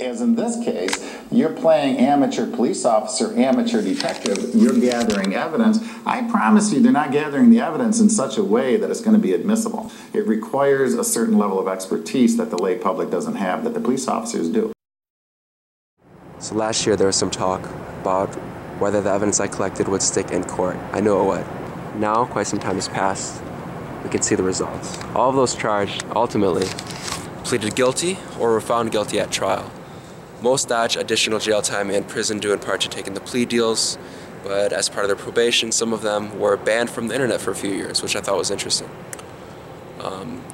As in this case, you're playing amateur police officer, amateur detective, you're gathering evidence. I promise you, they're not gathering the evidence in such a way that it's going to be admissible. It requires a certain level of expertise that the lay public doesn't have, that the police officers do. So last year there was some talk about whether the evidence I collected would stick in court. I knew it would. Now, quite some time has passed. We can see the results. All of those charged ultimately pleaded guilty or were found guilty at trial. Most dodged additional jail time and prison due in part to taking the plea deals, but as part of their probation, some of them were banned from the internet for a few years, which I thought was interesting. Um,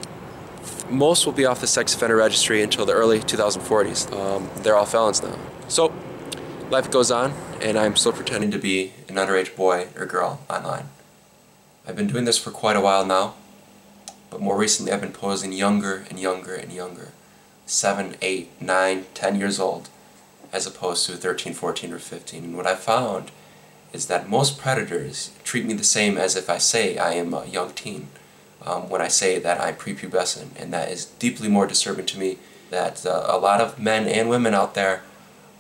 most will be off the sex offender registry until the early 2040s. Um, they're all felons now. So, life goes on, and I'm still pretending to be an underage boy or girl online. I've been doing this for quite a while now, but more recently I've been posing younger and younger and younger. 7, 8, 9, 10 years old, as opposed to 13, 14, or 15. And what I found is that most predators treat me the same as if I say I am a young teen, um, when I say that I'm prepubescent, and that is deeply more disturbing to me that uh, a lot of men and women out there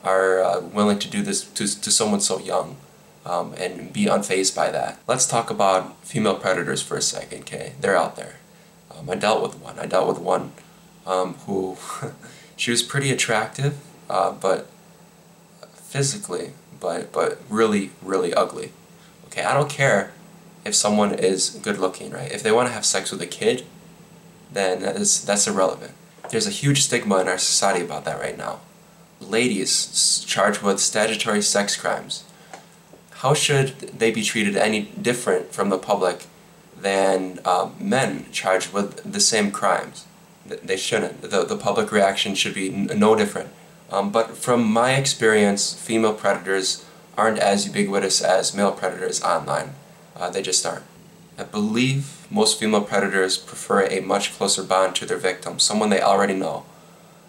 are uh, willing to do this to, to someone so young um, and be unfazed by that. Let's talk about female predators for a second, okay? They're out there. Um, I dealt with one. I dealt with one um, who she was pretty attractive, uh, but physically, but but really really ugly. Okay, I don't care if someone is good looking, right? If they want to have sex with a kid, then that is, that's irrelevant. There's a huge stigma in our society about that right now. Ladies charged with statutory sex crimes. How should they be treated any different from the public than uh, men charged with the same crimes? They shouldn't. The, the public reaction should be no different. Um, but from my experience, female predators aren't as ubiquitous as male predators online. Uh, they just aren't. I believe most female predators prefer a much closer bond to their victim, someone they already know,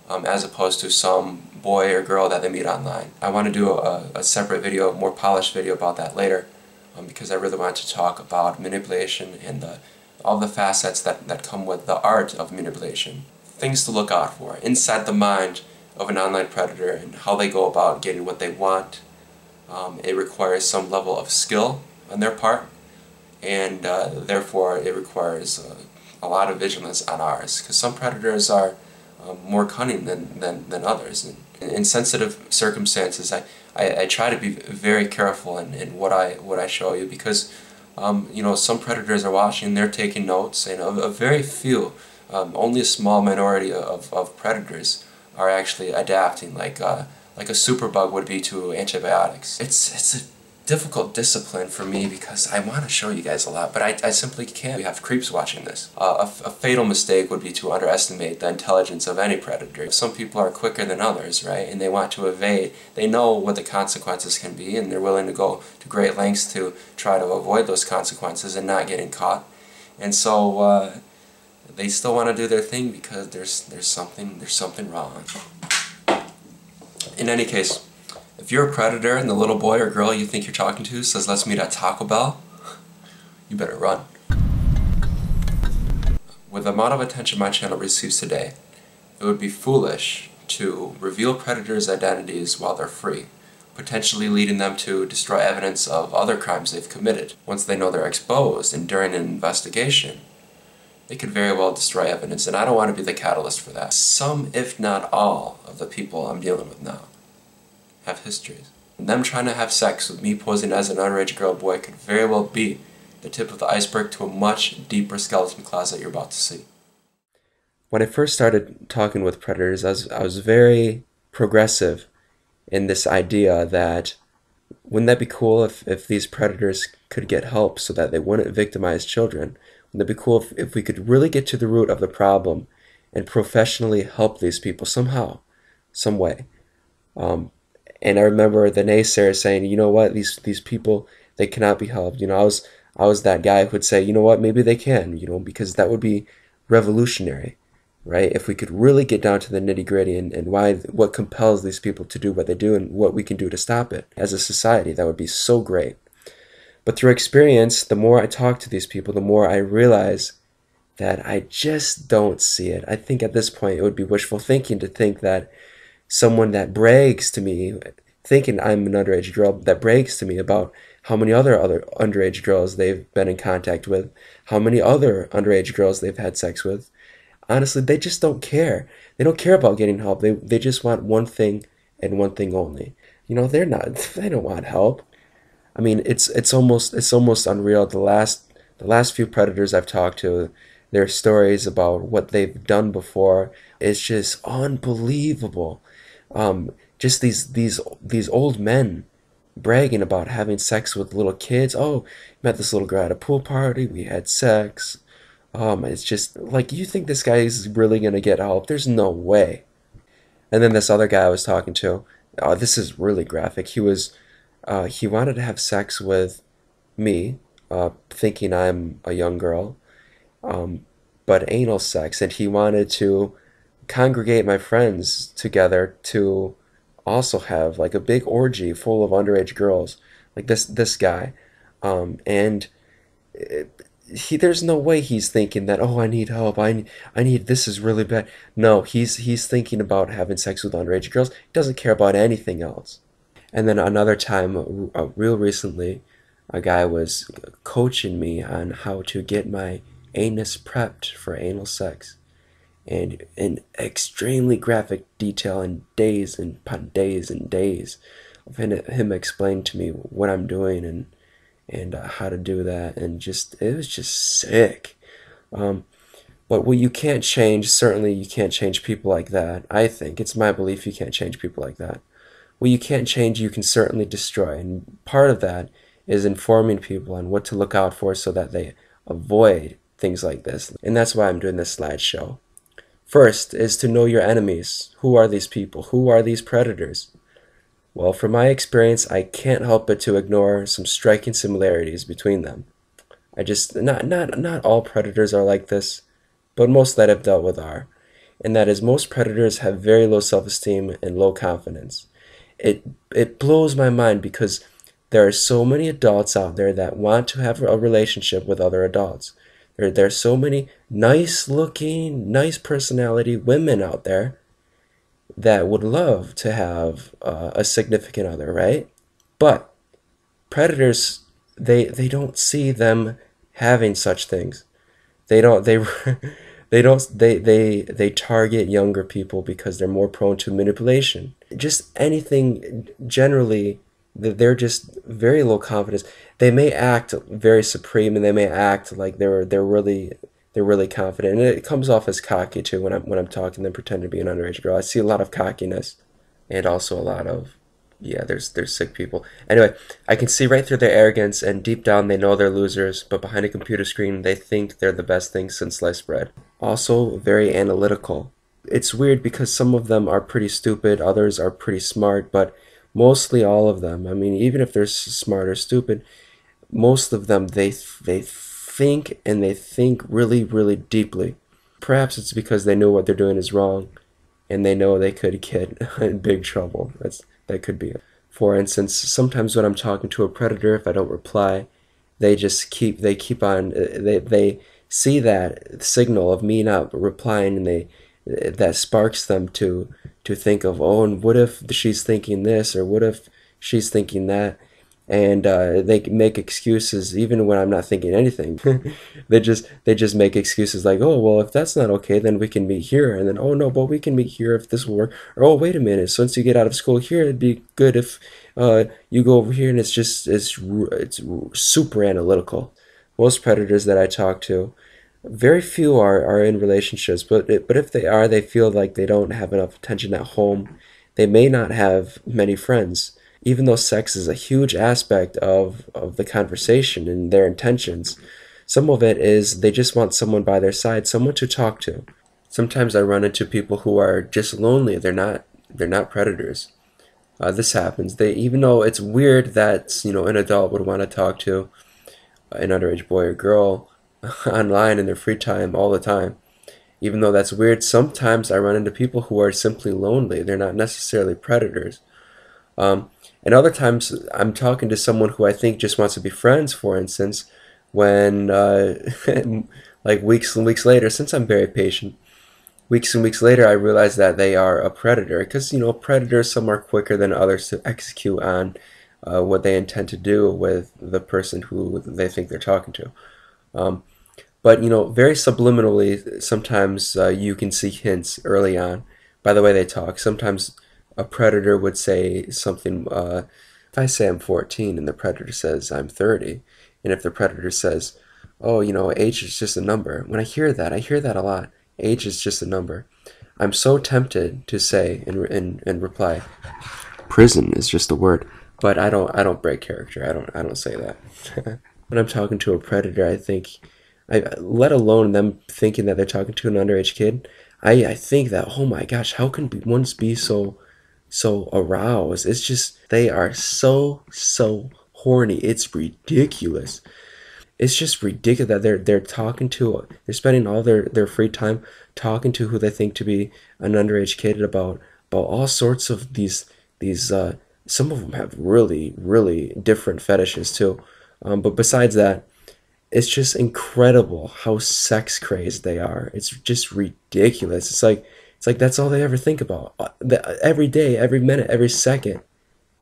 um, as opposed to some boy or girl that they meet online. I want to do a, a separate video, a more polished video about that later, um, because I really want to talk about manipulation and the all the facets that, that come with the art of manipulation. Things to look out for inside the mind of an online predator and how they go about getting what they want. Um, it requires some level of skill on their part, and uh, therefore it requires uh, a lot of vigilance on ours, because some predators are um, more cunning than, than, than others. And in sensitive circumstances, I, I, I, try to be very careful in, in what I what I show you because um, you know, some predators are watching, they're taking notes, and a, a very few, um, only a small minority of, of predators are actually adapting, like uh, like a superbug would be to antibiotics. It's it's a difficult discipline for me because I want to show you guys a lot, but I, I simply can't. We have creeps watching this. Uh, a, a fatal mistake would be to underestimate the intelligence of any predator. Some people are quicker than others, right? And they want to evade. They know what the consequences can be, and they're willing to go to great lengths to try to avoid those consequences and not getting caught. And so uh, they still want to do their thing because there's there's something there's something wrong. In any case. If you're a predator and the little boy or girl you think you're talking to says, let's meet at Taco Bell, you better run. With the amount of attention my channel receives today, it would be foolish to reveal predators' identities while they're free, potentially leading them to destroy evidence of other crimes they've committed. Once they know they're exposed and during an investigation, they could very well destroy evidence, and I don't want to be the catalyst for that. Some, if not all, of the people I'm dealing with now have histories. Them trying to have sex with me posing as an underage girl boy could very well be the tip of the iceberg to a much deeper skeleton closet you're about to see. When I first started talking with predators, I was, I was very progressive in this idea that wouldn't that be cool if, if these predators could get help so that they wouldn't victimize children? Wouldn't that be cool if, if we could really get to the root of the problem and professionally help these people somehow, some way? Um, and I remember the naysayers saying, you know what, these these people they cannot be helped. You know, I was I was that guy who would say, you know what, maybe they can. You know, because that would be revolutionary, right? If we could really get down to the nitty gritty and, and why what compels these people to do what they do and what we can do to stop it as a society, that would be so great. But through experience, the more I talk to these people, the more I realize that I just don't see it. I think at this point it would be wishful thinking to think that someone that brags to me, thinking I'm an underage girl, that brags to me about how many other other underage girls they've been in contact with, how many other underage girls they've had sex with. Honestly, they just don't care. They don't care about getting help. They they just want one thing and one thing only. You know, they're not they don't want help. I mean, it's it's almost it's almost unreal. The last the last few predators I've talked to, their stories about what they've done before is just unbelievable. Um, just these these these old men bragging about having sex with little kids. Oh, met this little girl at a pool party. We had sex. Um, it's just like you think this guy is really gonna get help. There's no way. And then this other guy I was talking to, oh, this is really graphic. He was, uh, he wanted to have sex with me, uh, thinking I'm a young girl, um, but anal sex, and he wanted to congregate my friends together to also have like a big orgy full of underage girls, like this this guy, um, and it, he there's no way he's thinking that oh I need help I I need this is really bad. No, he's he's thinking about having sex with underage girls. He doesn't care about anything else. And then another time, uh, real recently, a guy was coaching me on how to get my anus prepped for anal sex and in extremely graphic detail and days and upon days and days of him explaining to me what I'm doing and and uh, how to do that and just it was just sick. Um, but what you can't change certainly you can't change people like that i think. It's my belief you can't change people like that. What you can't change you can certainly destroy and part of that is informing people on what to look out for so that they avoid things like this. And that's why i'm doing this slideshow First is to know your enemies. Who are these people? Who are these predators? Well, from my experience, I can't help but to ignore some striking similarities between them. I just not not not all predators are like this, but most that I've dealt with are. And that is most predators have very low self-esteem and low confidence. It it blows my mind because there are so many adults out there that want to have a relationship with other adults. There, there's so many nice looking, nice personality women out there that would love to have uh, a significant other, right? But predators, they they don't see them having such things. They don't they they don't they they they target younger people because they're more prone to manipulation. Just anything generally they're just very low confidence. They may act very supreme and they may act like they're they're really they're really confident. And it comes off as cocky too when I'm when I'm talking them pretend to be an underage girl. I see a lot of cockiness and also a lot of yeah, there's there's sick people. Anyway, I can see right through their arrogance and deep down they know they're losers, but behind a computer screen they think they're the best thing since sliced bread. Also very analytical. It's weird because some of them are pretty stupid, others are pretty smart, but mostly all of them. I mean, even if they're smart or stupid, most of them they they think and they think really really deeply. Perhaps it's because they know what they're doing is wrong, and they know they could get in big trouble. That's that could be. It. For instance, sometimes when I'm talking to a predator, if I don't reply, they just keep they keep on uh, they they see that signal of me not replying and they that sparks them to to think of oh and what if she's thinking this or what if she's thinking that and uh, they make excuses even when I'm not thinking anything. they just they just make excuses like, oh well, if that's not okay, then we can meet here, and then oh no, but we can meet here if this will work. Or oh wait a minute, so once you get out of school here, it'd be good if uh, you go over here, and it's just it's it's super analytical. Most predators that I talk to, very few are, are in relationships, but it, but if they are, they feel like they don't have enough attention at home. They may not have many friends, even though sex is a huge aspect of, of the conversation and their intentions. Some of it is they just want someone by their side, someone to talk to. Sometimes I run into people who are just lonely. They're not they're not predators. Uh, this happens. They even though it's weird that you know an adult would want to talk to an underage boy or girl online in their free time all the time. Even though that's weird, sometimes I run into people who are simply lonely. They're not necessarily predators. Um, and other times I'm talking to someone who I think just wants to be friends, for instance, when uh, like weeks and weeks later, since I'm very patient, weeks and weeks later, I realize that they are a predator because, you know, predators, some are quicker than others to execute on uh, what they intend to do with the person who they think they're talking to. Um, but, you know, very subliminally, sometimes uh, you can see hints early on by the way they talk. Sometimes a predator would say something, uh, if I say I'm 14 and the predator says I'm 30, and if the predator says, oh, you know, age is just a number, when I hear that, I hear that a lot Age is just a number. I'm so tempted to say in, in, in reply, prison is just a word. But I don't I don't break character. I don't I don't say that. when I'm talking to a predator, I think I let alone them thinking that they're talking to an underage kid, I, I think that oh my gosh, how can ones be so so aroused? It's just they are so so horny. It's ridiculous it's just ridiculous that they're they're talking to they're spending all their their free time talking to who they think to be an underage kid about about all sorts of these these uh, some of them have really really different fetishes too um, but besides that it's just incredible how sex crazed they are it's just ridiculous it's like it's like that's all they ever think about uh, every day every minute every second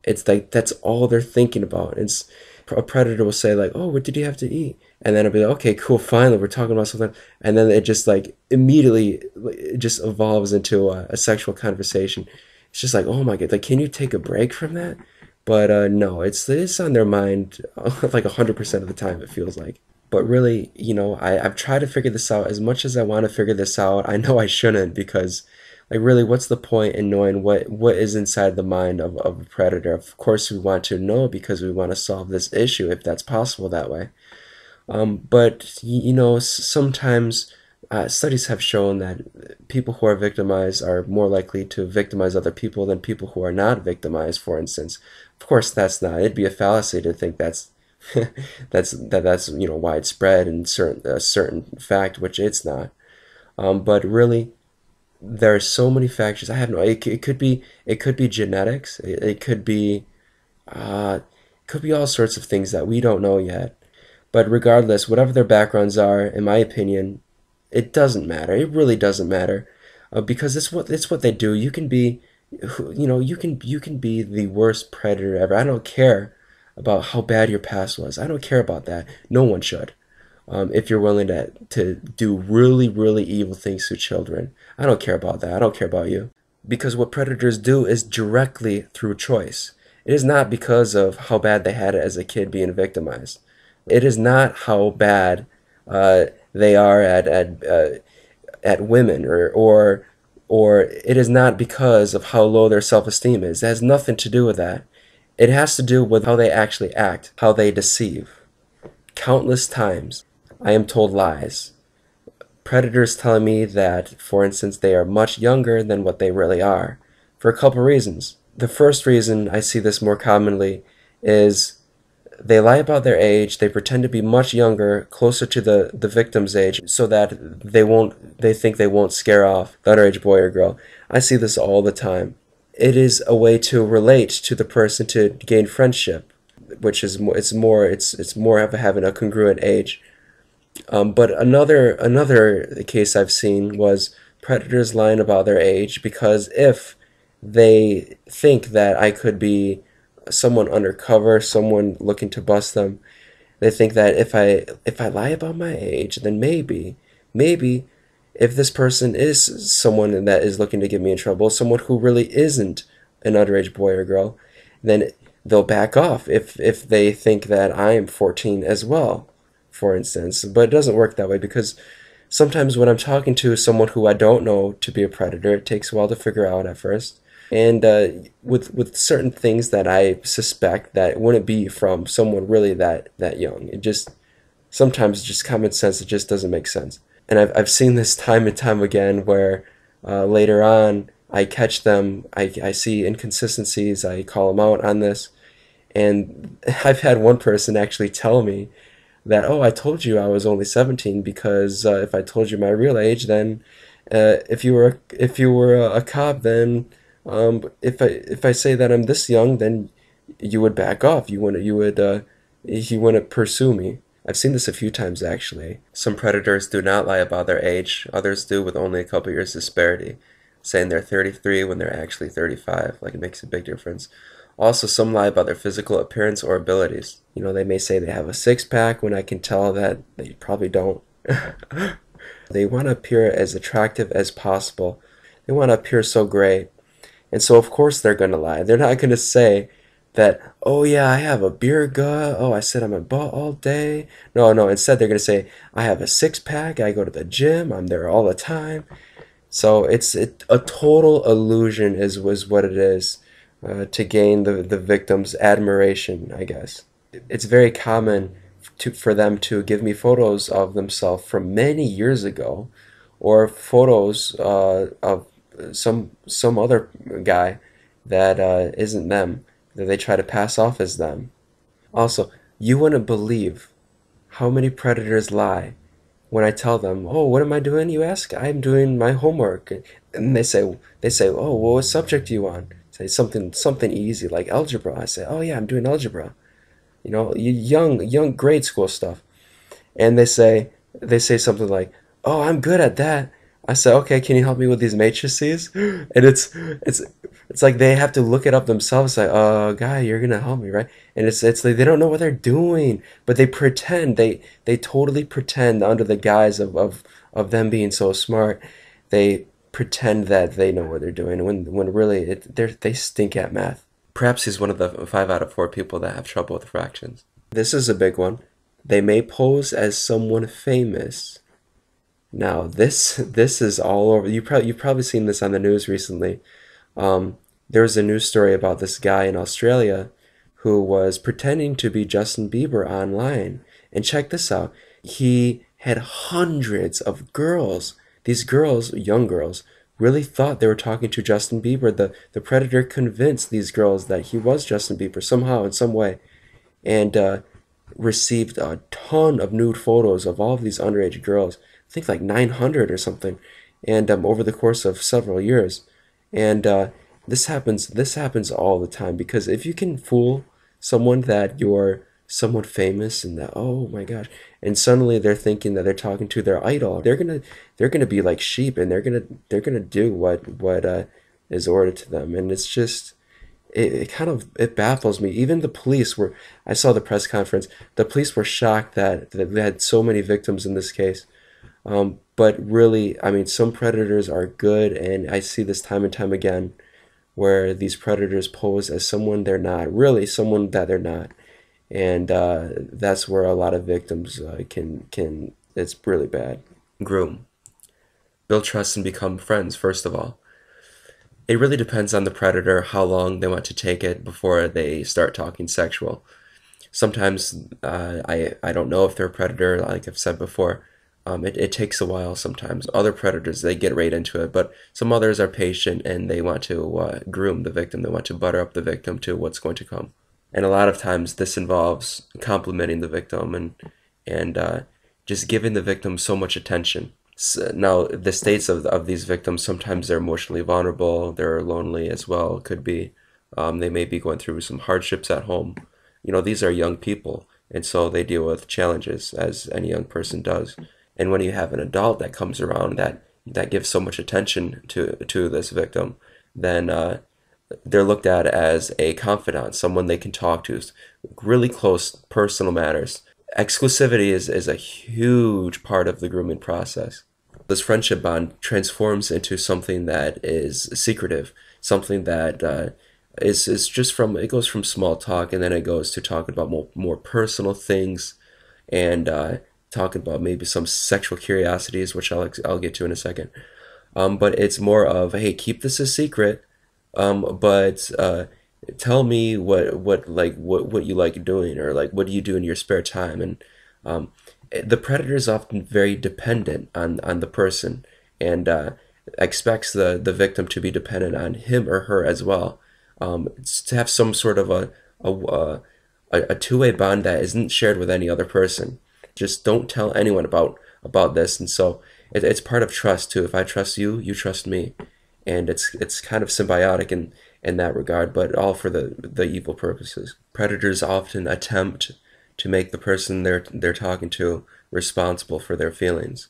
it's like that's all they're thinking about it's a predator will say like, "Oh, what did you have to eat?" And then I'll be like, "Okay, cool, finally, we're talking about something." And then it just like immediately it just evolves into a, a sexual conversation. It's just like, "Oh my god, like, can you take a break from that?" But uh, no, it's it's on their mind like hundred percent of the time. It feels like. But really, you know, I, I've tried to figure this out as much as I want to figure this out. I know I shouldn't because like really what's the point in knowing what what is inside the mind of, of a predator of course we want to know because we want to solve this issue if that's possible that way um, but you know sometimes uh, studies have shown that people who are victimized are more likely to victimize other people than people who are not victimized for instance of course that's not it'd be a fallacy to think that's that's that that's you know widespread and certain a certain fact which it's not um, but really there are so many factors. I have no. It, it could be. It could be genetics. It, it could be. Uh, could be all sorts of things that we don't know yet. But regardless, whatever their backgrounds are, in my opinion, it doesn't matter. It really doesn't matter, uh, because it's what it's what they do. You can be, you know, you can you can be the worst predator ever. I don't care about how bad your past was. I don't care about that. No one should um, if you're willing to, to do really, really evil things to children. I don't care about that. I don't care about you. Because what predators do is directly through choice. It is not because of how bad they had it as a kid being victimized. It is not how bad uh, they are at at uh, at women or or or it is not because of how low their self-esteem is. It has nothing to do with that. It has to do with how they actually act, how they deceive. Countless times I am told lies. Predators telling me that, for instance, they are much younger than what they really are, for a couple reasons. The first reason I see this more commonly is they lie about their age, they pretend to be much younger, closer to the, the victim's age, so that they won't they think they won't scare off the underage boy or girl. I see this all the time. It is a way to relate to the person to gain friendship, which is more it's more it's it's more of having a congruent age. Um, but another another case I've seen was predators lying about their age because if they think that I could be someone undercover, someone looking to bust them, they think that if I if I lie about my age, then maybe maybe if this person is someone that is looking to get me in trouble, someone who really isn't an underage boy or girl, then they'll back off if if they think that I am 14 as well for instance. But it doesn't work that way because sometimes when I'm talking to someone who I don't know to be a predator, it takes a while to figure out at first. And uh, with with certain things that I suspect that wouldn't be from someone really that that young, it just sometimes just common sense. It just doesn't make sense. And I've I've seen this time and time again where uh, later on I catch them, I I see inconsistencies, I call them out on this, and I've had one person actually tell me that oh I told you I was only 17 because uh, if I told you my real age then uh, if you were if you were a, a cop then um, if I if I say that I'm this young then you would back off you wouldn't you would uh, you wouldn't pursue me I've seen this a few times actually. Some predators do not lie about their age, others do with only a couple years disparity, saying they're 33 when they're actually 35. Like it makes a big difference. Also, some lie about their physical appearance or abilities. You know, they may say they have a six pack when I can tell that they probably don't. they want to appear as attractive as possible. They want to appear so great. And so, of course, they're going to lie. They're not going to say that, oh, yeah, I have a beer gut. Oh, I sit on my butt all day. No, no. Instead, they're going to say, I have a six pack. I go to the gym. I'm there all the time. So it's it, a total illusion, is was what it is uh, to gain the, the victim's admiration, I guess. It's very common to, for them to give me photos of themselves from many years ago or photos uh, of some some other guy that uh, not them that they try to pass off as them. Also, you wouldn't believe how many predators lie when I tell them, "Oh, what am I doing?" You ask. I'm doing my homework, and they say, "They say, oh, well, what subject are you on?" say something something easy like algebra. I say, oh yeah, I'm doing algebra. You know, young young grade school stuff, and they say they say something like, oh, I'm good at that. I say, okay, can you help me with these matrices? And it's it's it's like they have to look it up themselves. Like, oh, guy, you're gonna help me, right? And it's it's like they don't know what they're doing, but they pretend they they totally pretend under the guise of of of them being so smart. They pretend that they know what they're doing when when really it, they stink at math. Perhaps he's one of the five out of four people that have trouble with fractions. This is a big one. They may pose as someone famous. Now this this is all over. You probably you've probably seen this on the news recently. Um, there was a news story about this guy in Australia who was pretending to be Justin Bieber online. And check this out. He had hundreds of girls these girls, young girls, really thought they were talking to Justin Bieber. The, the predator convinced these girls that he was Justin Bieber somehow, in some way, and uh, received a ton of nude photos of all of these underage girls. Think like 900 or something, and um, over the course of several years. And uh, this happens. This happens all the time because if you can fool someone that you're somewhat famous and that oh my gosh and suddenly they're thinking that they're talking to their idol they're gonna they're gonna be like sheep and they're gonna they're gonna do what what uh, is ordered to them and it's just it, it kind of it baffles me even the police were i saw the press conference the police were shocked that, that they had so many victims in this case um, but really i mean some predators are good and i see this time and time again where these predators pose as someone they're not really someone that they're not and uh, that's where a lot of victims uh, can can it's really bad. Groom, build trust and become friends. First of all, it really depends on the predator how long they want to take it before they start talking sexual. Sometimes uh, I I don't know if they're a predator, like I've said before. Um, it, it takes a while sometimes. Other predators, they get right into it, but some others are patient and they want to uh, groom the victim. They want to butter up the victim to what's going to come and a lot of times this involves complimenting the victim and and uh, just giving the victim so much attention. So now the states of of these victims sometimes they're emotionally vulnerable, they're lonely as well. Could be um, they may be going through some hardships at home. You know these are young people, and so they deal with challenges as any young person does. And when you have an adult that comes around that that gives so much attention to to this victim, then uh, they're looked at as a confidant, someone they can talk to, really close personal matters. Exclusivity is, is a huge part of the grooming process. This friendship bond transforms into something that is secretive, something that uh, is is just from it goes from small talk and then it goes to talking about more more personal things, and uh, talking about maybe some sexual curiosities, which I'll I'll get to in a second. Um, but it's more of hey, keep this a secret. Um, but uh, tell me what what like what what you like doing or like what do you do in your spare time? And um, the predator is often very dependent on on the person and uh, expects the the victim to be dependent on him or her as well. Um, to have some sort of a a, a, a two-way bond that isn't shared with any other person just don't tell anyone about about this and so it, it's part of trust too if i trust you you trust me and it's it's kind of symbiotic in in that regard, but all for the the evil purposes. Predators often attempt to make the person they're they're talking to responsible for their feelings.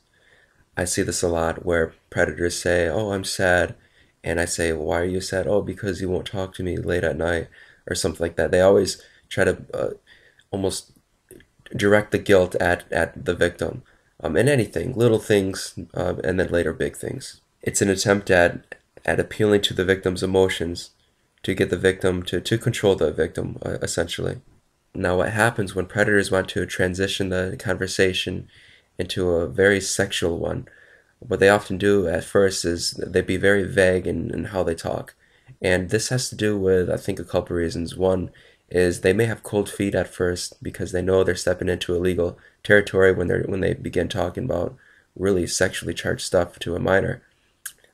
I see this a lot where predators say, "Oh, I'm sad," and I say, "Why are you sad?" "Oh, because you won't talk to me late at night," or something like that. They always try to uh, almost direct the guilt at at the victim, um, in anything, little things, uh, and then later big things. It's an attempt at at appealing to the victim's emotions to get the victim to to control the victim, uh, essentially. Now, what happens when predators want to transition the conversation into a very sexual one? What they often do at first is they be very vague in, in how they talk. And this has to do with, I think, a couple reasons. One is they may have cold feet at first because they know they're stepping into illegal territory when they're when they begin talking about really sexually charged stuff to a minor.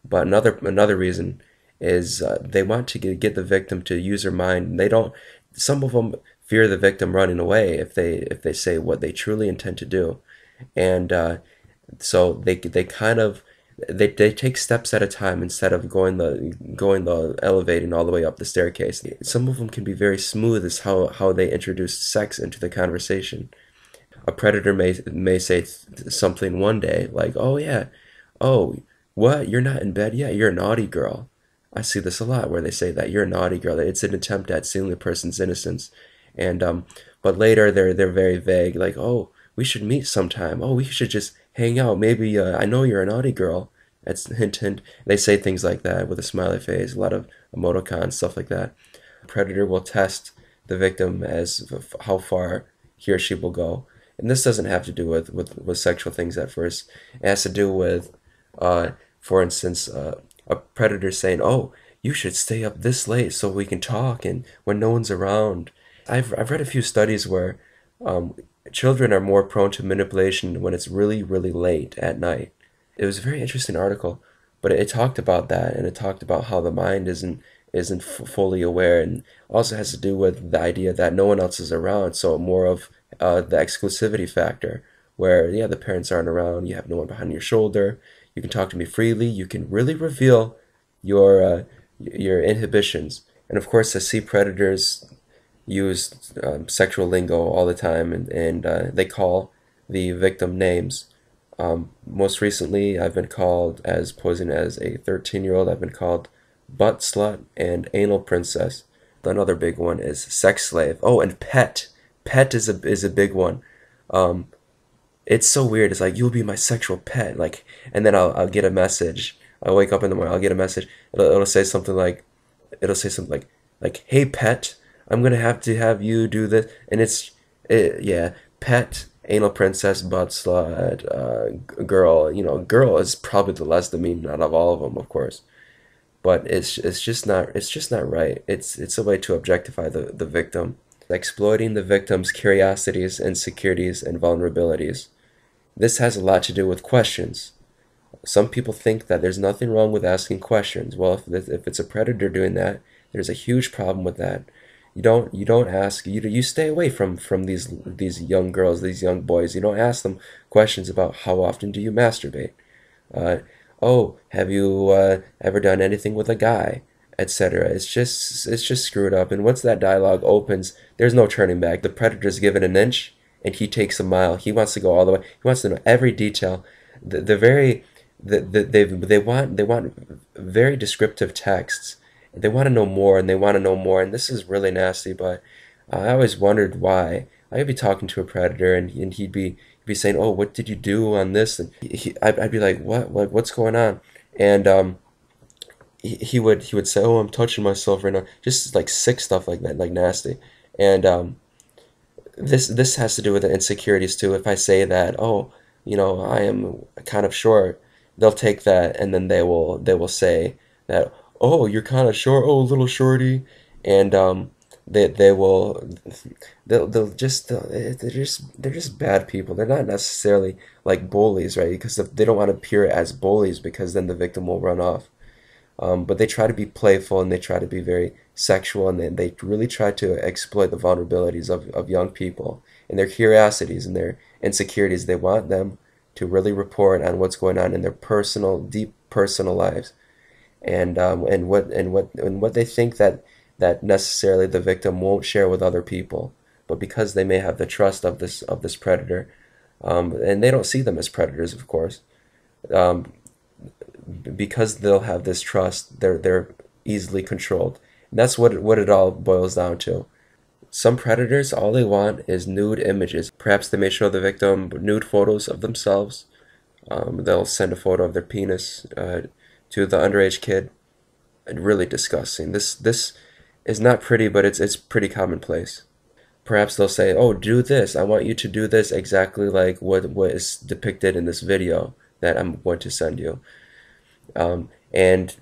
But another another reason is uh, they want to get, get the victim to use their mind. They don't. Some of them fear the victim running away if they if they say what they truly intend to do, and uh, so they they kind of they, they take steps at a time instead of going the going the elevating all the way up the staircase. Some of them can be very smooth as how how they introduce sex into the conversation. A predator may may say something one day like, "Oh yeah, oh what you're not in bed yet? You're a naughty girl." I see this a lot where they say that you're a naughty girl. It's an attempt at sealing the person's innocence and um, but later they're they're very vague, like oh we should meet sometime. Oh we should just hang out. Maybe uh, I know you're a naughty girl. It's hint hint. They say things like that with a smiley face, a lot of emoticons, stuff like that. Predator will test the victim as how far he or she will go. And this doesn't have to do with, with, with sexual things at first. It has to do with, uh, for instance, uh, a predator saying, "Oh, you should stay up this late so we can talk and when no one's around." I've I've read a few studies where um, children are more prone to manipulation when it's really really late at night. It was a very interesting article, but it, it talked about that and it talked about how the mind isn't isn't f- fully aware and also has to do with the idea that no one else is around. So more of uh, the exclusivity factor, where yeah the parents aren't around, you have no one behind your shoulder, you can talk to me freely, you can really reveal your uh, your inhibitions. And of course, I see predators use um, sexual lingo all the time, and, and uh, they call the victim names. Um, most recently, I've been called, as posing as a 13 year old, I've been called butt slut and anal princess. Another big one is sex slave. Oh, and pet. Pet is a is a big one. Um, it's so weird. It's like you'll be my sexual pet. Like, and then I'll I'll get a message. I wake up in the morning. I'll get a message. It'll, it'll say something like, it'll say something like, like, hey pet, I'm gonna have to have you do this, and it's it, yeah, pet anal princess butt slut uh, girl. You know, girl is probably the less demeaning out of all of them, of course. But it's it's just not it's just not right. It's it's a way to objectify the the victim, exploiting the victim's curiosities, insecurities, and vulnerabilities. This has a lot to do with questions. Some people think that there's nothing wrong with asking questions. Well, if, if it's a predator doing that, there's a huge problem with that you don't you don't ask you you stay away from from these these young girls these young boys. You don't ask them questions about how often do you masturbate? Uh, oh have you uh, ever done anything with a guy? Etc it's just it's just screwed up. And once that dialogue opens there's no turning back. The predator's given an inch and he takes a mile. He wants to go all the way. He wants to know every detail. The, the very the, the, they they want they want very descriptive texts they want to know more and they want to know more and this is really nasty but uh, i always wondered why. I'd be talking to a predator and, and he'd be he'd be saying oh what did you do on this? And he, I'd, I'd be like what like what's going on? And um he, he would he would say oh i'm touching myself right now. Just like sick stuff like that like nasty. And um this this has to do with the insecurities too. If i say that oh you know i am kind of short they'll take that and then they will they will say that oh, you're kind of short, oh, little shorty, and um, they they will they'll they'll just they're just they're just bad people. They're not necessarily like bullies, right? Because they don't want to appear as bullies because then the victim will run off. Um, but they try to be playful and they try to be very sexual and they, they really try to exploit the vulnerabilities of, of young people and their curiosities and their insecurities. They want them to really report on what's going on in their personal, deep personal lives and um, and what and what and what they think that that necessarily the victim won't share with other people. but because they may have the trust of this of this predator, um, and they don't see them as predators, of course, um, because they'll have this trust, they're they're easily controlled. And that's what what it all boils down to. Some predators, all they want is nude images. Perhaps they may show the victim nude photos of themselves. Um, they'll send a photo of their penis uh, to the underage kid. Really disgusting. This this is not pretty, but it's it's pretty commonplace. Perhaps they'll say, "Oh, do this. I want you to do this exactly like what what is depicted in this video that I'm going to send you." Um, and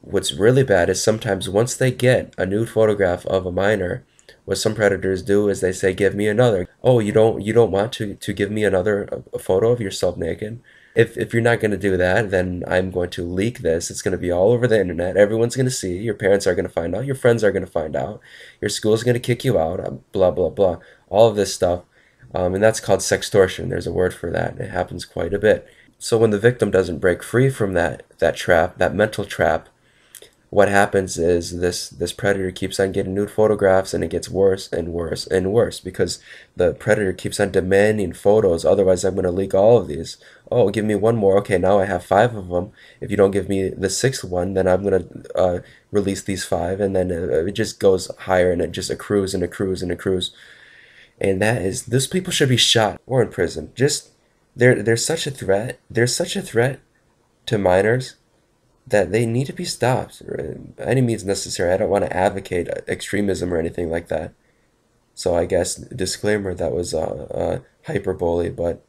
what's really bad is sometimes once they get a nude photograph of a minor, what some predators do is they say, "Give me another." Oh, you don't you don't want to to give me another a, a photo of yourself naked? If if you're not going to do that, then I'm going to leak this. It's going to be all over the internet. Everyone's going to see. Your parents are going to find out. Your friends are going to find out. Your school's going to kick you out. Um, blah blah blah. All of this stuff, um, and that's called sextortion. There's a word for that. It happens quite a bit. So when the victim doesn't break free from that that trap, that mental trap, what happens is this this predator keeps on getting nude photographs and it gets worse and worse and worse because the predator keeps on demanding photos. Otherwise i'm going to leak all of these. Oh give me one more. Okay now i have five of them. If you don't give me the sixth one then i'm going to uh, release these five and then it just goes higher and it just accrues and accrues and accrues. And that is those people should be shot. Or in prison. Just they're, they're such a threat. There's such a threat to minors that they need to be stopped by any means necessary. I don't want to advocate extremism or anything like that. So I guess disclaimer that was uh, uh, hyperbole, but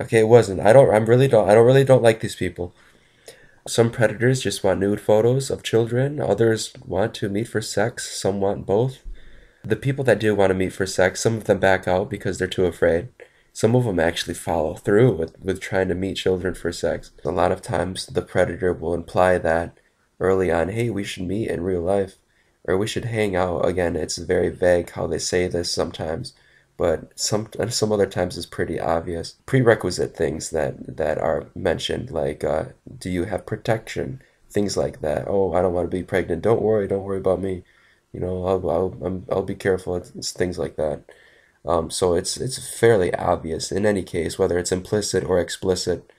okay, it wasn't. I don't. I'm really don't. I don't really don't like these people. Some predators just want nude photos of children. Others want to meet for sex. Some want both. The people that do want to meet for sex, some of them back out because they're too afraid some of them actually follow through with, with trying to meet children for sex. A lot of times the predator will imply that early on, hey, we should meet in real life or we should hang out. Again, it's very vague how they say this sometimes, but some some other times it's pretty obvious. Prerequisite things that that are mentioned, like uh, do you have protection? Things like that. Oh, I don't want to be pregnant. Don't worry. Don't worry about me. You know, I'll I'll I'll be careful. It's things like that. Um, so it's it's fairly obvious in any case, whether it's implicit or explicit.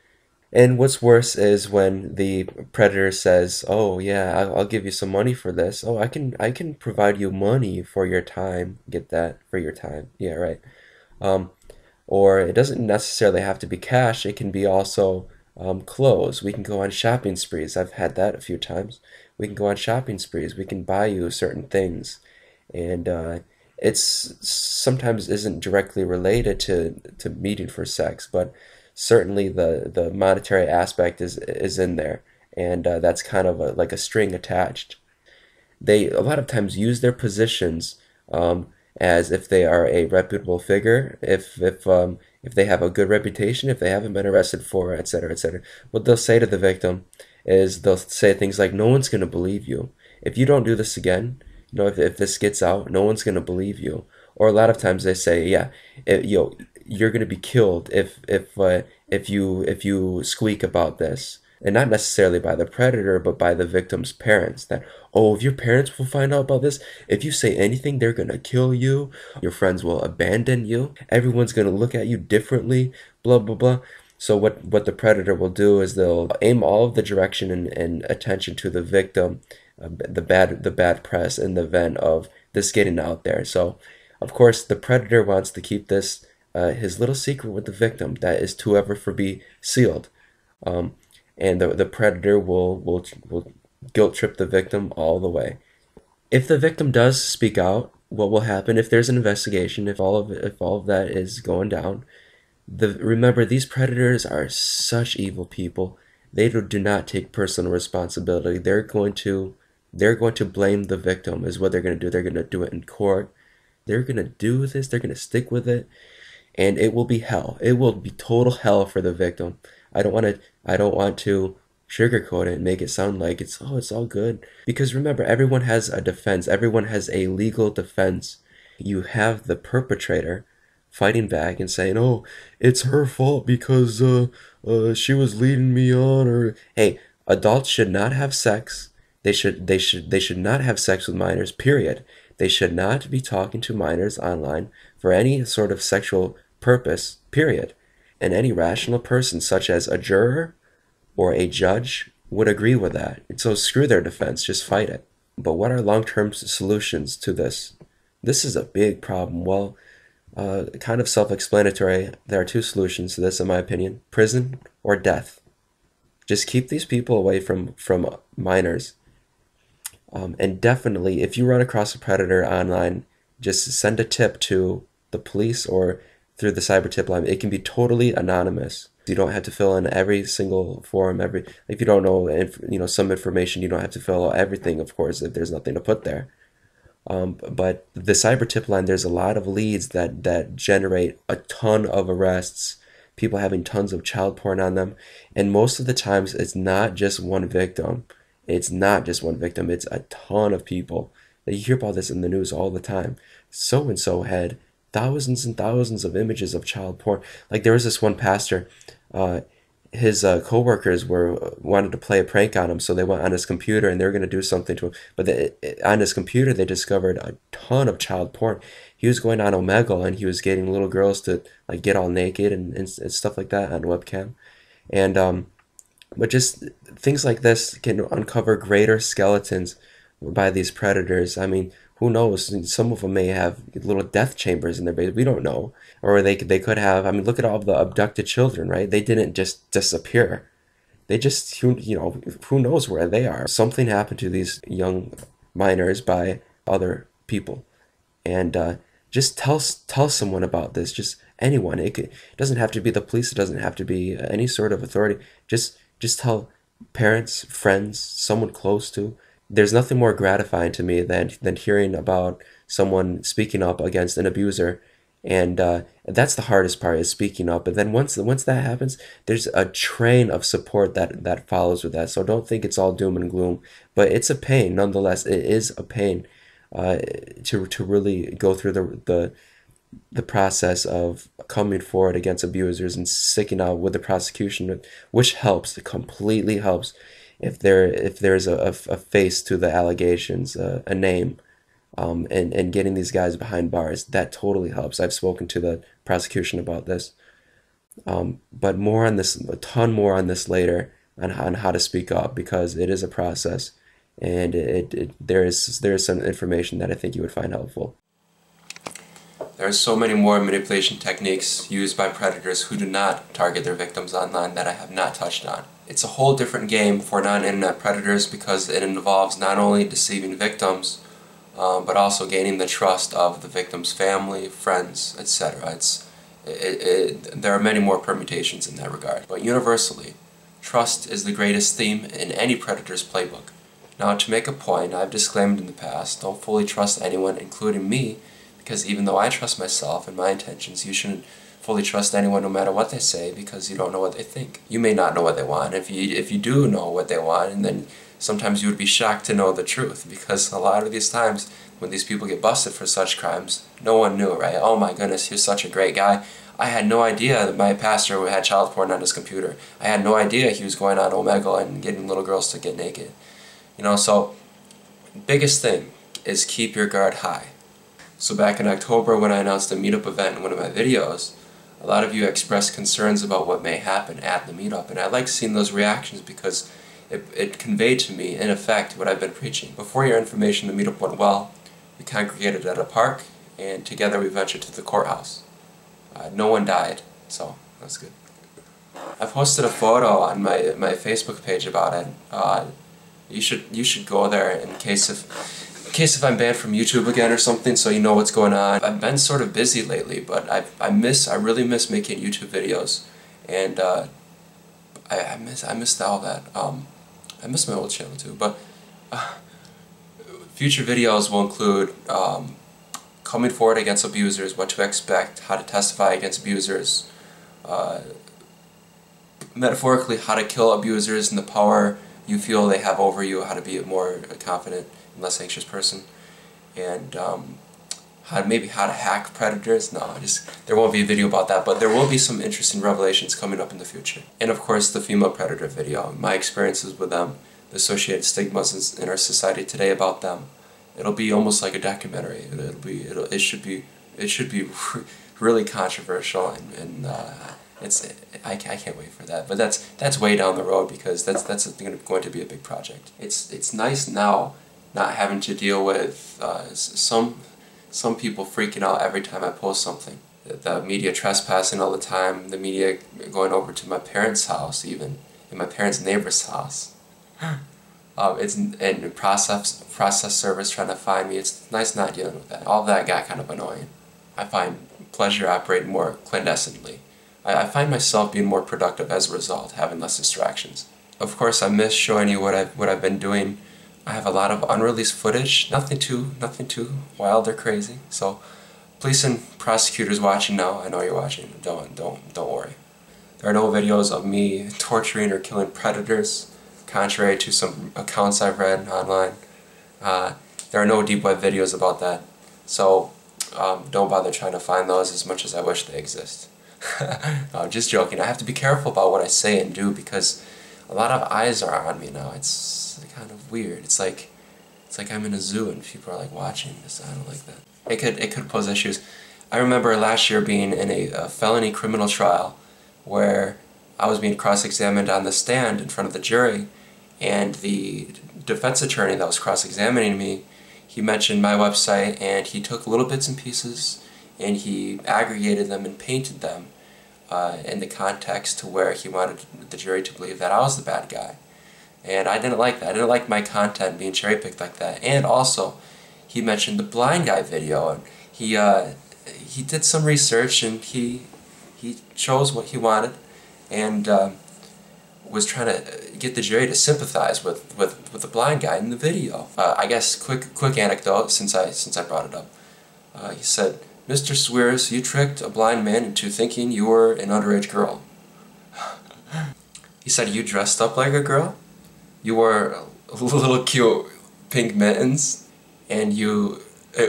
And what's worse is when the predator says, "Oh yeah, I'll, I'll give you some money for this. Oh, I can I can provide you money for your time. Get that for your time. Yeah, right." Um, or it doesn't necessarily have to be cash. It can be also um, clothes. We can go on shopping sprees. I've had that a few times. We can go on shopping sprees. We can buy you certain things, and uh, it's sometimes isn't directly related to to meeting for sex, but certainly the the monetary aspect is is in there, and uh, that's kind of a, like a string attached. They a lot of times use their positions um, as if they are a reputable figure, if if um, if they have a good reputation, if they haven't been arrested for, etc., etc. What they'll say to the victim is they'll say things like, "No one's going to believe you if you don't do this again." Know, if, if this gets out, no one's gonna believe you. Or a lot of times they say, yeah, it, yo, you're gonna be killed if if uh, if you if you squeak about this, and not necessarily by the predator, but by the victim's parents. That oh, if your parents will find out about this, if you say anything, they're gonna kill you. Your friends will abandon you. Everyone's gonna look at you differently. Blah blah blah. So what what the predator will do is they'll aim all of the direction and, and attention to the victim uh, the bad the bad press in the event of this getting out there. So, of course, the predator wants to keep this uh, his little secret with the victim that is to ever for be sealed, um, and the the predator will will will guilt trip the victim all the way. If the victim does speak out, what will happen if there's an investigation? If all of if all of that is going down, the remember these predators are such evil people. They do, do not take personal responsibility. They're going to they're going to blame the victim is what they're going to do. They're going to do it in court. They're going to do this. They're going to stick with it. And it will be hell. It will be total hell for the victim. I don't want to i don't want to sugarcoat it and make it sound like it's oh it's all good. Because remember everyone has a defense. Everyone has a legal defense. You have the perpetrator fighting back and saying oh it's her fault because uh, uh she was leading me on or hey adults should not have sex they should they should they should not have sex with minors. Period. They should not be talking to minors online for any sort of sexual purpose, period. And any rational person, such as a juror or a judge, would agree with that. So screw their defense, just fight it. But what are long term solutions to this? This is a big problem. Well, uh, kind of self explanatory. There are two solutions to this, in my opinion prison or death. Just keep these people away from, from minors. Um, and definitely, if you run across a predator online, just send a tip to the police or through the cyber tip line. It can be totally anonymous. You don't have to fill in every single form. Every if you don't know, you know some information, you don't have to fill out everything. Of course, if there's nothing to put there. Um, but the cyber tip line, there's a lot of leads that that generate a ton of arrests. People having tons of child porn on them, and most of the times it's not just one victim. It's not just one victim. It's a ton of people. You hear about this in the news all the time. So and so had thousands and thousands of images of child porn. Like there was this one pastor, uh, his uh, coworkers were wanted to play a prank on him, so they went on his computer and they were going to do something to him. But they, on his computer, they discovered a ton of child porn. He was going on Omegle and he was getting little girls to like get all naked and, and, and stuff like that on webcam, and um, but just things like this can uncover greater skeletons by these predators. I mean, who knows? Some of them may have little death chambers in their base. We don't know, or they could they could have. I mean, look at all the abducted children, right? They didn't just disappear. They just you know who knows where they are. Something happened to these young minors by other people, and uh, just tell tell someone about this. Just anyone. It, could, it doesn't have to be the police. It doesn't have to be any sort of authority. Just just tell parents, friends, someone close to there's nothing more gratifying to me than than hearing about someone speaking up against an abuser. And uh, that's the hardest part is speaking up. But then once once that happens there's a train of support that that follows with that. So don't think it's all doom and gloom but it's a pain nonetheless. It is a pain uh, to to really go through the the the process of coming forward against abusers and sticking out with the prosecution which helps it completely helps if there if there's a, a, face to the allegations, uh, a name, um, and and getting these guys behind bars, that totally helps. I've spoken to the prosecution about this, um, but more on this, a ton more on this later on, on how to speak up because it is a process, and it, it there is there is some information that I think you would find helpful. There are so many more manipulation techniques used by predators who do not target their victims online that I have not touched on. It's a whole different game for non-internet predators because it involves not only deceiving victims, um, but also gaining the trust of the victim's family, friends, etc. It's it, it, there are many more permutations in that regard. But universally, trust is the greatest theme in any predator's playbook. Now, to make a point, I've disclaimed in the past, don't fully trust anyone, including me, because even though I trust myself and my intentions, you shouldn't fully trust anyone no matter what they say because you don't know what they think. You may not know what they want. If you if you do know what they want, and then sometimes you would be shocked to know the truth because a lot of these times when these people get busted for such crimes, no one knew, right? Oh my goodness, he's such a great guy. I had no idea that my pastor had child porn on his computer. I had no idea he was going on Omegle and getting little girls to get naked. You know, so biggest thing is keep your guard high. So back in October when I announced a meetup event in one of my videos, a lot of you expressed concerns about what may happen at the meetup, and I like seeing those reactions because it, it conveyed to me, in effect, what I've been preaching. Before your information, the meetup went well. We congregated at a park, and together we ventured to the courthouse. Uh, no one died, so that's good. I posted a photo on my my Facebook page about it. Uh, you should you should go there in case if case if I'm banned from YouTube again or something so you know what's going on. I've been sort of busy lately, but I, I miss, I really miss making YouTube videos. And uh, I, I miss, I missed all that. Um, I miss my old channel too, but uh, future videos will include um, coming forward against abusers, what to expect, how to testify against abusers, uh, metaphorically how to kill abusers and the power you feel they have over you, how to be a more confident and less anxious person, and um, how maybe how to hack predators. No, just there won't be a video about that, but there will be some interesting revelations coming up in the future. And of course, the female predator video, my experiences with them, the associated stigmas in our society today about them, it'll be almost like a documentary. It'll be it'll, it should be it should be really controversial and, and uh, it's I, I can't wait for that. But that's that's way down the road because that's that's going to be a big project. It's it's nice now not having to deal with uh, some some people freaking out every time I post something. The media trespassing all the time. The media going over to my parents' house even, in my parents' neighbor's house. Um, it's and process process service trying to find me. It's nice not dealing with that. All that got kind of annoying. I find pleasure operating more clandestinely. I, find myself being more productive as a result, having less distractions. Of course, I miss showing you what I've what I've been doing. I have a lot of unreleased footage. Nothing too nothing too wild or crazy. So, police and prosecutors watching now. I know you're watching. Don't don't don't worry. There are no videos of me torturing or killing predators contrary to some accounts I've read online. Uh, there are no deep web videos about that, so um, don't bother trying to find those as much as I wish they exist. I'm just joking. I have to be careful about what I say and do because a lot of eyes are on me now. It's kind of weird. It's like it's like I'm in a zoo and people are like watching this. I don't like that. It could it could pose issues. I remember last year being in a, a felony criminal trial where I was being cross-examined on the stand in front of the jury, and the defense attorney that was cross-examining me, he mentioned my website, and he took little bits and pieces, and he aggregated them and painted them uh, in the context to where he wanted the jury to believe that I was the bad guy. And I didn't like that. I didn't like my content being cherry-picked like that. And also, he mentioned the blind guy video, and he uh, he did some research, and he he chose what he wanted, and um, was trying to get the jury to sympathize with, with, with the blind guy in the video. Uh, I guess quick quick anecdote since I since I brought it up. Uh, he said, "Mr. Swears, you tricked a blind man into thinking you were an underage girl." he said, "You dressed up like a girl. You wore little cute pink mittens, and you."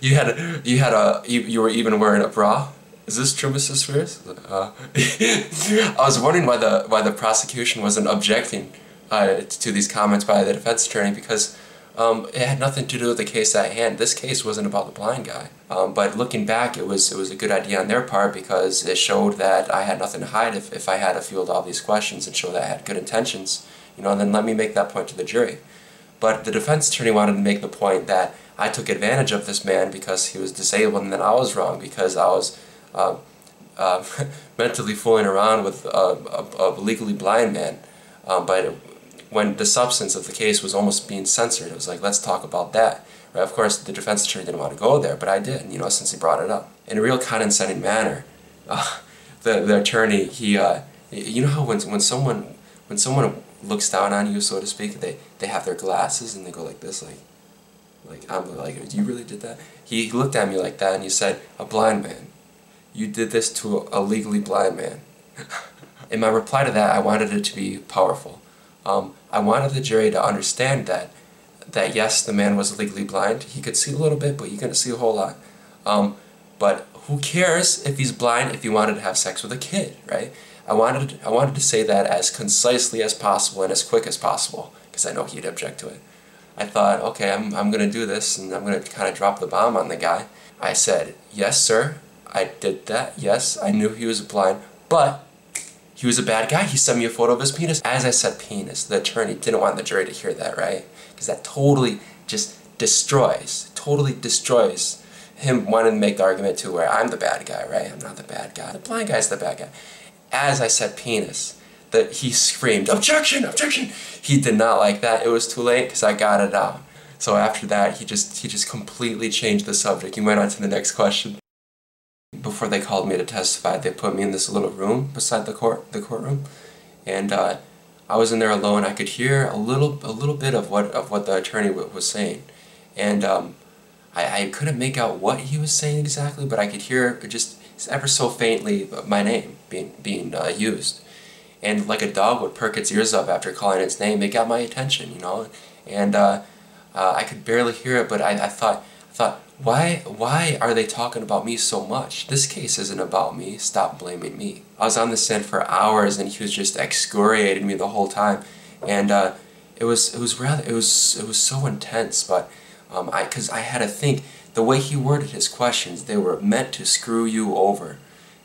you had a, you had a you, you were even wearing a bra is this true, Mrs. Spears? Uh, I was wondering why the why the prosecution wasn't objecting uh, to these comments by the defense attorney because um, it had nothing to do with the case at hand. This case wasn't about the blind guy. Um, but looking back, it was it was a good idea on their part because it showed that I had nothing to hide if, if I had to field all these questions and show that I had good intentions. You know, and then let me make that point to the jury. But the defense attorney wanted to make the point that I took advantage of this man because he was disabled and that I was wrong because I was uh, uh, mentally fooling around with a, a, a legally blind man. Um, but when the substance of the case was almost being censored, it was like, let's talk about that. Right? Of course, the defense attorney didn't want to go there, but I did, you know, since he brought it up. In a real condescending manner, uh, the, the attorney, he, uh, you know how when, when someone, when someone looks down on you, so to speak, they, they have their glasses and they go like this, like, like, I'm like, you really did that? He looked at me like that and he said, a blind man you did this to a legally blind man. In my reply to that, I wanted it to be powerful. Um, I wanted the jury to understand that, that yes, the man was legally blind. He could see a little bit, but he couldn't see a whole lot. Um, but who cares if he's blind if he wanted to have sex with a kid, right? I wanted, I wanted to say that as concisely as possible and as quick as possible, because I know he'd object to it. I thought, okay, I'm, I'm going to do this, and I'm going to kind of drop the bomb on the guy. I said, yes, sir, I did that, yes, I knew he was blind, but he was a bad guy. He sent me a photo of his penis. As I said penis, the attorney didn't want the jury to hear that, right? Because that totally just destroys, totally destroys him wanting to make the argument to where I'm the bad guy, right? I'm not the bad guy. The blind guy's the bad guy. As I said penis, that he screamed, objection, objection. He did not like that. It was too late because I got it out. So after that, he just he just completely changed the subject. He went on to the next question before they called me to testify, they put me in this little room beside the court, the courtroom, and uh, I was in there alone. I could hear a little, a little bit of what of what the attorney was saying, and um, I, I couldn't make out what he was saying exactly, but I could hear just ever so faintly my name being being uh, used, and like a dog would perk its ears up after calling its name, it got my attention, you know, and uh, uh I could barely hear it, but I, I thought, I thought, why, why are they talking about me so much? This case isn't about me. Stop blaming me. I was on the stand for hours and he was just excoriating me the whole time. And uh, it was it was rather it was it was so intense, but um, I because I had to think the way he worded his questions, they were meant to screw you over.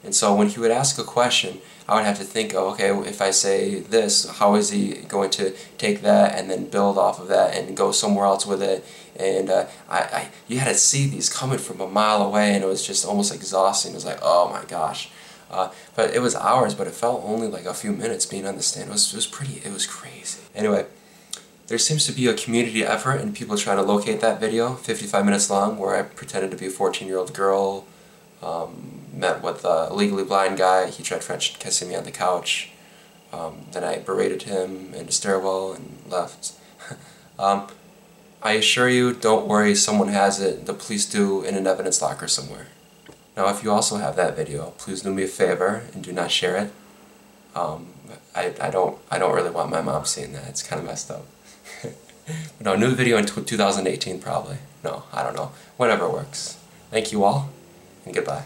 And so when he would ask a question, I would have to think, oh, okay, if I say this, how is he going to take that and then build off of that and go somewhere else with it? And uh, I, I, you had to see these coming from a mile away, and it was just almost exhausting. It was like, oh my gosh. Uh, but it was hours, but it felt only like a few minutes being on the stand. It was, it was pretty, it was crazy. Anyway, there seems to be a community effort and people trying to locate that video, 55 minutes long, where I pretended to be a 14-year-old girl, um, met with a legally blind guy, he tried French kissing me on the couch, um, then I berated him in the stairwell and left. um, I assure you, don't worry, someone has it, the police do, in an evidence locker somewhere. Now if you also have that video, please do me a favor and do not share it. Um, I, I, don't, I don't really want my mom seeing that, it's kind of messed up. no, new video in 2018 probably. No, I don't know. Whatever works. Thank you all, and goodbye.